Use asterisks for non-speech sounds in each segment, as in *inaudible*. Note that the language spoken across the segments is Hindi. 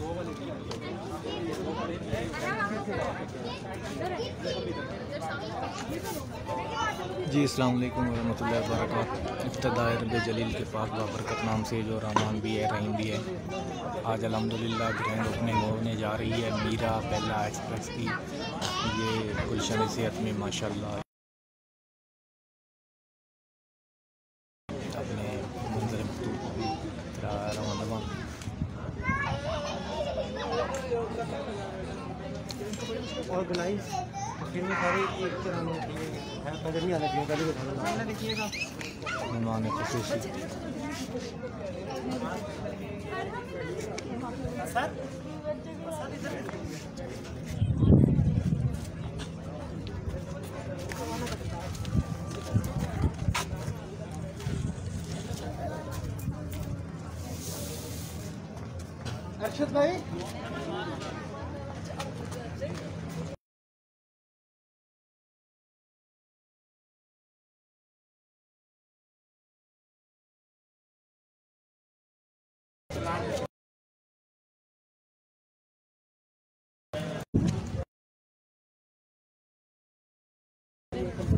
जी, अस्सलाम वालेकुम वबरकातुहू। इब्तदाए रब जलील के पाक बाबरकत नाम से जो रहमान भी है, रहीम भी है, आज अल्हम्दुलिल्लाह ग्रैंड ओपनिंग होने जा रही है, मीरा पहला एक्सप्रेस की। ये गुलशन सेहत में माशाल्लाह अपने मंजर मखतूब को भी रवा दवा ऑर्गेनाइज फ़िल्में सारी एक तरह में होती है नज़र नहीं आना चाहिए पहले दिखाना देखिएगा मेहमान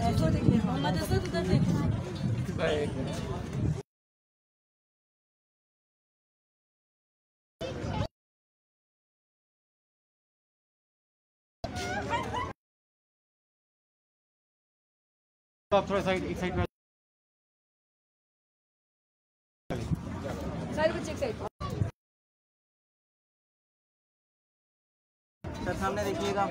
मोहम्मद असद उधर देखो आप थोड़ा साइड एक सारे बच्चे एक साइड सर, सामने देखिएगा।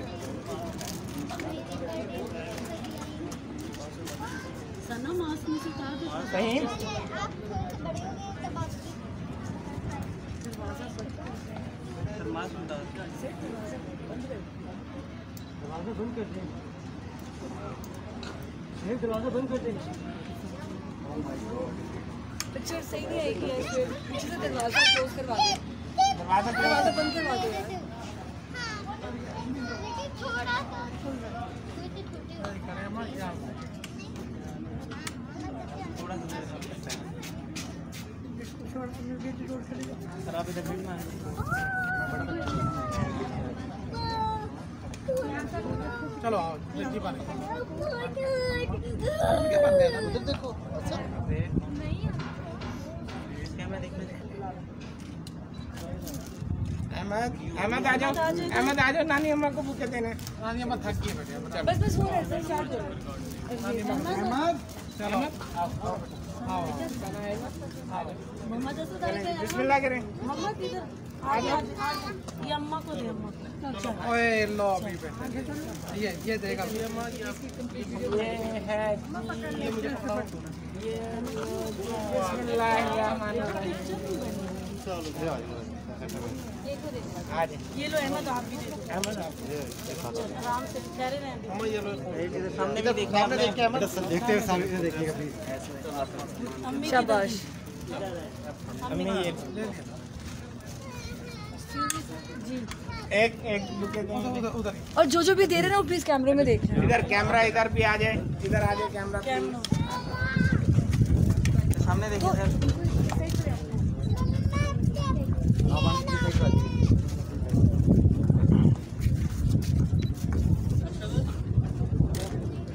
सना मास्क में से उतार दो। कहीं? दरवाज़ा बंद कर दें दरवाज़ा बंद कर दें पिक्चर सही नहीं आएगी ऐसे पीछे से दरवाज़ा क्लोज करवा दो। दरवाज़ा दरवाज़ा बंद करवा दो यार। थोड़ा सा छोटे सर आप इधर भीड़ में चलो आओ जल्दी पानी उधर देखो अच्छा अहमद अहमद आ जाओ अहमद आ जाओ नानी अम्मा को बुके देने। नानी अम्मा थक गई बेटे बस बस हो रहा है सर स्टार्ट करो अहमद चलो। आओ आओ मोहम्मद बिस्मिल्लाह करें। मोहम्मद इधर ये अम्मा को दे अम्मा ओए लो अभी पे ये ये देगा। ये है ये मुझे ये देखो आ जाए ये लो अहमद आप भी अहमद आप आराम से ठहरे रहें सामने भी देखिए सामने देखिए अहमद देखते हैं सामने देखिएगा प्लीज़ शाबाश। अम्मी ये एक एक उधर और जो जो भी दे रहे हैं वो प्लीज़ कैमरे में देख इधर कैमरा इधर भी आ जाए। इधर आ जाए कैमरा कैमरा सामने देखिए सर।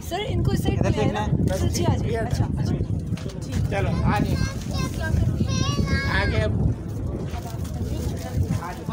सर इनको इस साइड पे है ना? सर जी आ जाइए। अच्छा अच्छा चलो आगे। आगे तक जाना है मैं काट देती हूँ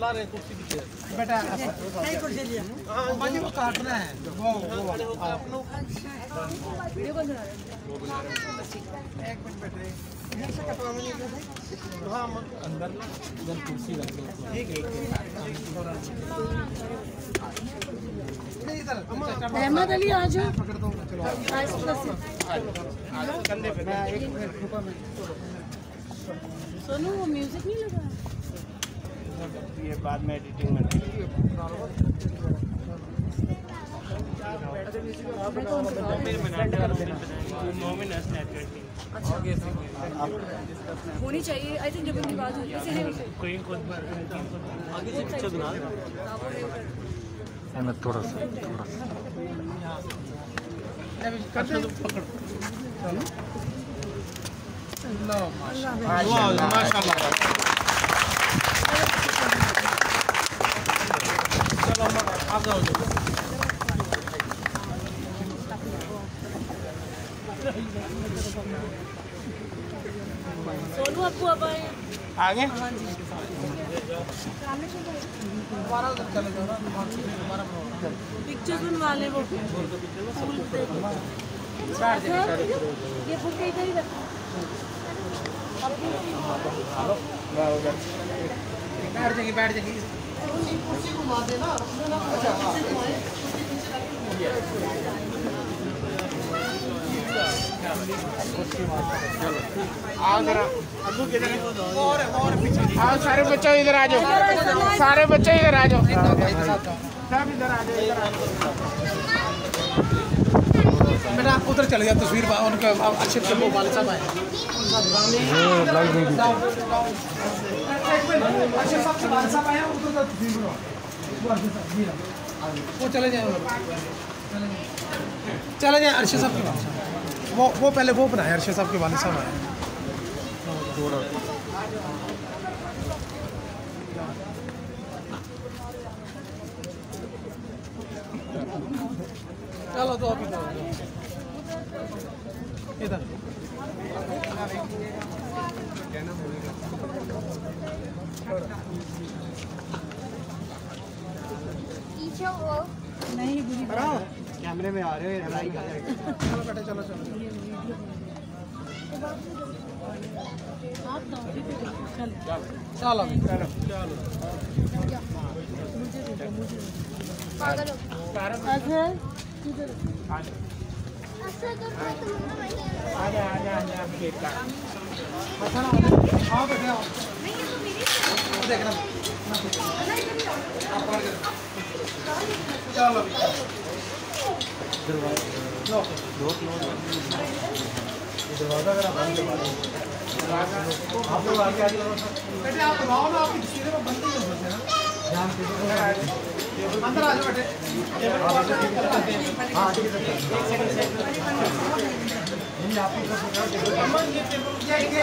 ला रहे कुर्सी बेटा नहीं कुर्सी लिया? हाँ वो काटना है। वो वो अपनो वीडियो कौन बना रहे हैं एक मिनट बैठे हाँ अम्मा अंदर कुर्सी ठीक है अहमद अली आ जाओ। पकड़ दो चलो। आइस प्लस से। कंधे पे मैं एक मिनट रुको मैं सोनू वो म्यूज़िक नहीं लगा? ये बाद में एडिटिंग में होनी चाहिए आई थिंक जब उनकी बात होगी इसीलिए आगे से पीछे बना हाँ, है मैं थोड़ा सा थोड़ा सा। माशाल्लाह चलो आप जाओ सोनू आपको अब आगे? जी पिक्चर्स वो। ये बुक इधर ही रखो बैठ जाएगी बैठ जाएगी। आओ जरा अब्बू किधर है आओ सारे बच्चों इधर आ जाओ। सारे बच्चे इधर आ जाओ। सब इधर आ जाओ बेटा उधर चले जाओ तस्वीर बा- उनका अच्छे वो साहब आए। अच्छे सबसे साहब आए उधर तस्वीर बनाओ। वो चले जाए। चले जाए अर्शद साहब के पास। वो वो पहले वो बनाए, अर्शद साहब के वाले साहब आए। चलो तो अभी इधर। कैमरे में आ रहे हो लड़ाई कर चलो बेटे चलो चलो। चलो चलो। हो अच्छा तो अच्छा तो चलो दरवाज़ा अगर आप बंद करवा दें आप लोग आगे आ बेटे आप दबाओ ना आपकी सीधे में बंद नहीं हो सकते ना ध्यान से अंदर आ जाओ बेटे हैं ठीक है नहीं आपको सब ये ये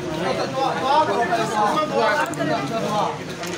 Thank you.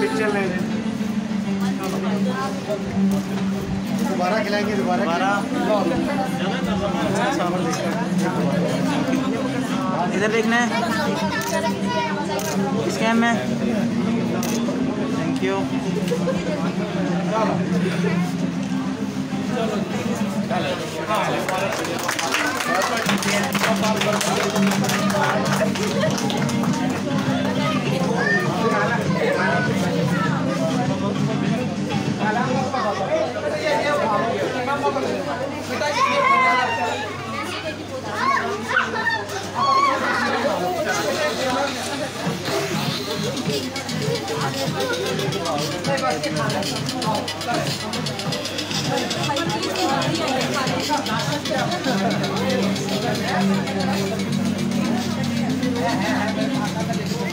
पिक्चर ले दोबारा खिलाएँगे दोबारा इधर देखना है। इस कैम में। थैंक यू *laughs* 好好好好好好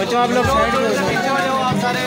बच्चों आप लोग साइड में जाओ। आप सारे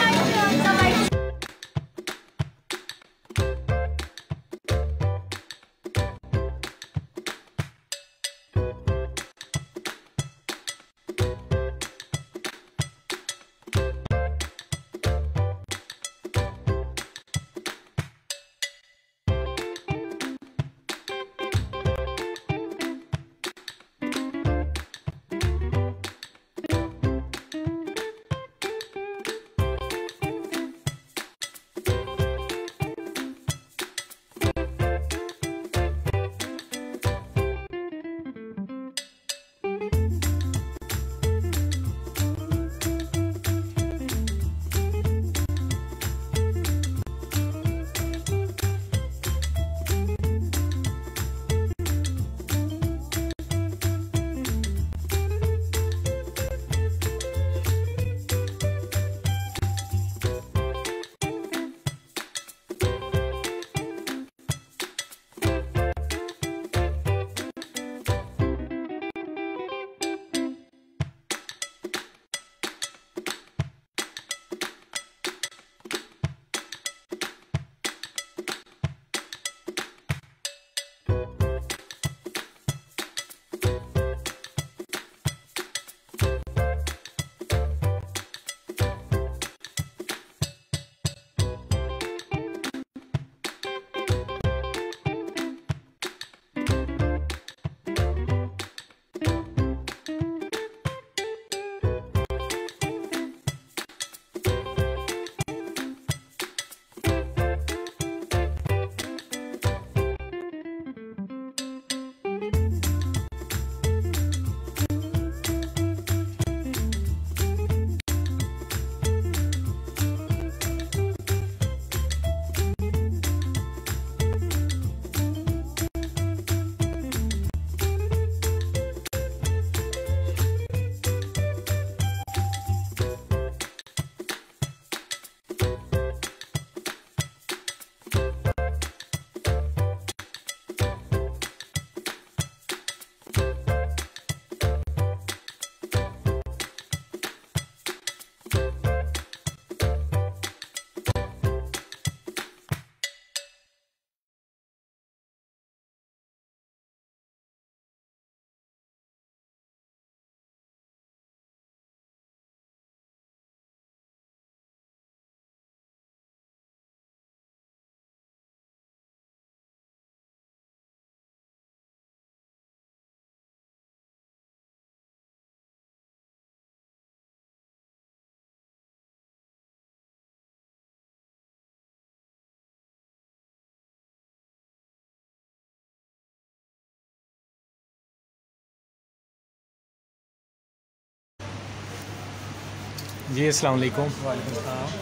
जी अस्सलाम वालेकुम।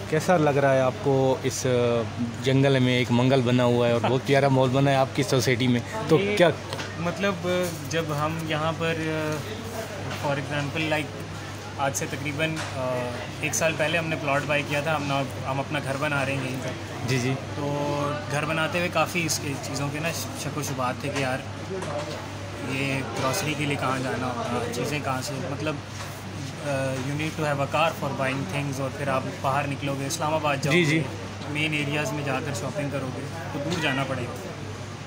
कैसा लग रहा है आपको इस जंगल में एक मंगल बना हुआ है और बहुत प्यारा मॉल बना है आपकी सोसाइटी में? तो क्या मतलब जब हम यहाँ पर फॉर एग्ज़ाम्पल लाइक आज से तकरीबन एक साल पहले हमने प्लॉट बाई किया था हम ना हम अपना घर बना रहे हैं यहीं पर। जी जी। तो घर बनाते हुए काफ़ी इस चीज़ों के ना शको शुबात थे कि यार ये ग्रॉसरी के लिए कहाँ जाना होगा चीज़ें कहाँ से मतलब you need to have a car for buying things और फिर आप बाहर निकलोगे इस्लामाबाद जाओगे जी, जी। मेन एरियाज़ में जाकर शॉपिंग करोगे तो दूर जाना पड़ेगा।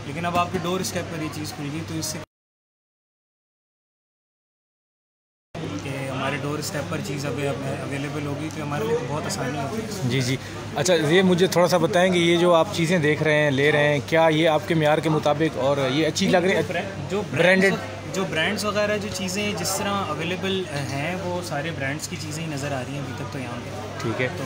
लेकिन अब आपके डोर स्टेप पर ये चीज़ खुल गई तो इससे हमारे डोर स्टेप पर चीज़ अभी अवेलेबल होगी तो हमारे लिए बहुत आसानी होगी। जी जी। अच्छा ये मुझे थोड़ा सा बताएँ कि ये जो आप चीज़ें देख रहे हैं ले रहे हैं क्या ये आपके म्यार के मुताबिक और ये अच्छी लग रही है? जो ब्रांडेड जो ब्रांड्स वगैरह जो चीज़ें जिस तरह अवेलेबल हैं वो सारे ब्रांड्स की चीज़ें ही नज़र आ रही हैं अभी तक तो यहाँ पे। ठीक है। तो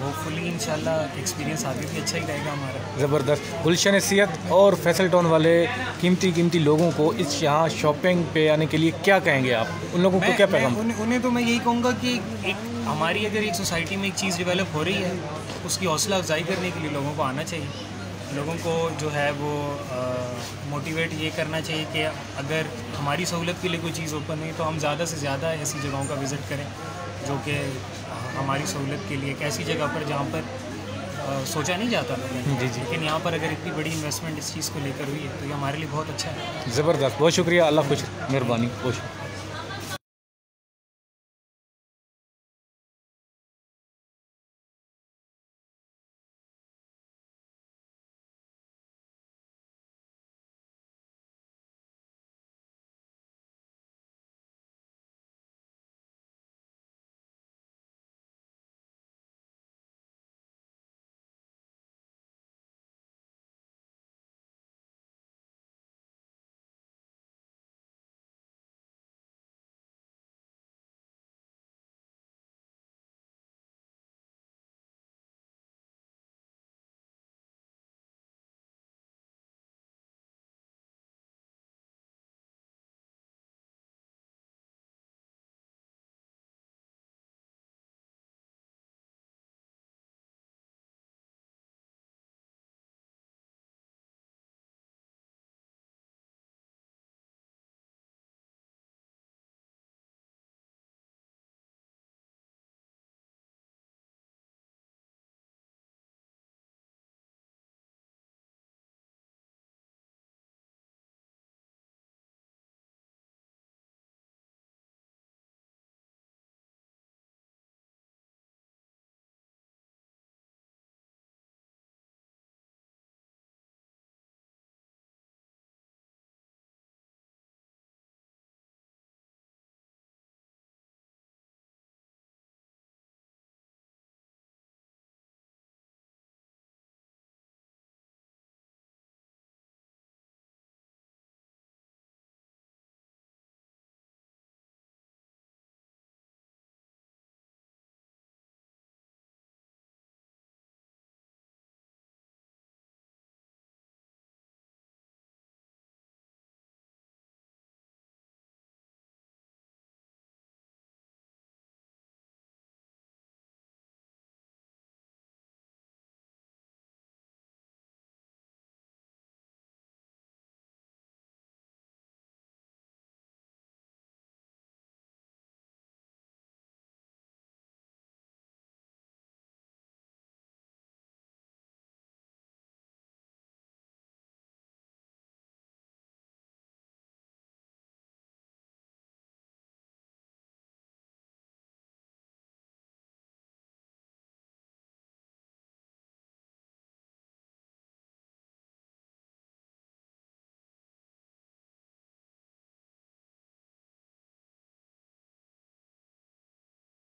होपफुली इंशाल्लाह एक्सपीरियंस आगे भी अच्छा ही रहेगा हमारा। ज़बरदस्त। गुलशन सेहत और फैसल टाउन वाले कीमती कीमती लोगों को इस यहाँ शॉपिंग पे आने के लिए क्या कहेंगे आप? उन लोगों को क्या पैगाम? उन्हें तो मैं यही कहूँगा कि एक हमारी अगर एक सोसाइटी में एक चीज़ डेवलप हो रही है उसकी हौसला अफजाई करने के लिए लोगों को आना चाहिए। लोगों को जो है वो मोटिवेट ये करना चाहिए कि अगर हमारी सहूलत के लिए कोई चीज़ ओपन है तो हम ज़्यादा से ज़्यादा ऐसी जगहों का विज़िट करें जो कि हमारी सहूलत के लिए एक ऐसी जगह पर जहाँ पर अ, सोचा नहीं जाता जी, जी। लेकिन यहाँ पर अगर इतनी बड़ी इन्वेस्टमेंट इस चीज़ को लेकर हुई है तो ये हमारे लिए बहुत अच्छा है। ज़बरदस्त। बहुत शुक्रिया। अल्लाह खुश मेहरबानी। बहुत शुक्रिया।